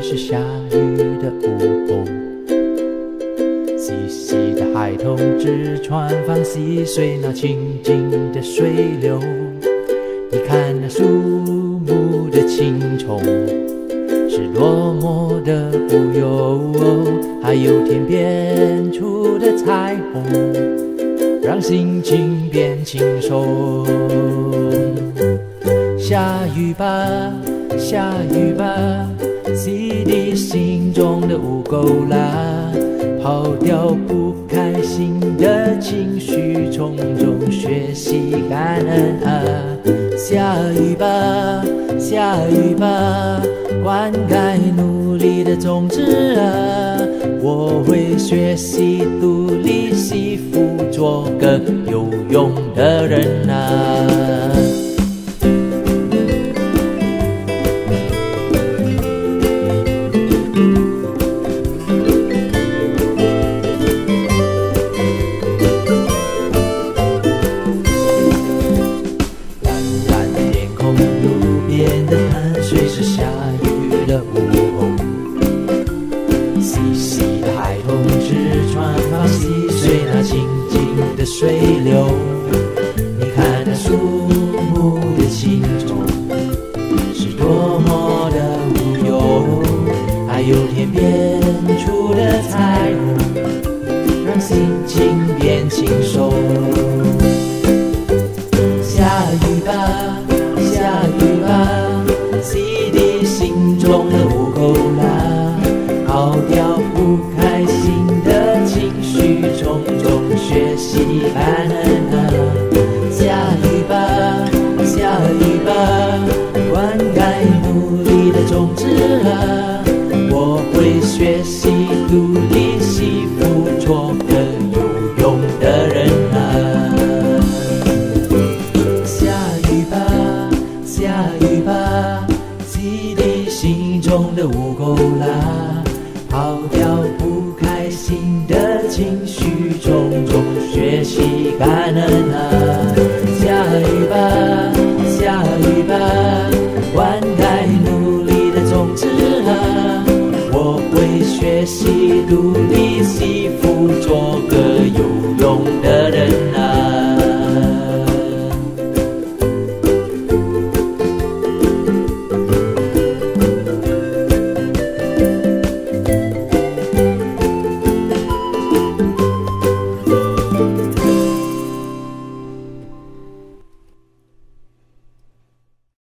是下雨的午后，细细的孩童纸船放细碎，那清静的水流。你看那树木的青葱是多么的无忧，还有天边出的彩虹，让心情变轻松。下雨吧，下雨吧。洗涤心中的污垢啦，抛掉不开心的情绪，从中学习感恩啊。下雨吧，下雨吧，灌溉努力的种子啊！我会学习独立幸福，做个有用的人啊！边的汗水是下雨的午后。细细的海童纸船发细水那清净的水流。你看那树木的青虫，是多么的无忧。还有天边出的彩虹，让心情变轻松。啦啦啦下雨吧下雨吧灌溉努力的种子啊我会学习努力洗不脱的有用的人啊。下雨吧下雨吧洗涤心中的污垢啦抛掉不开心的情绪种种学习感恩啊。下雨吧，下雨吧，灌溉努力的种子啊。我会学习独立，幸福，做个有用的人啊。